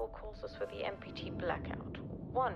possible causes for the MPT blackout. One,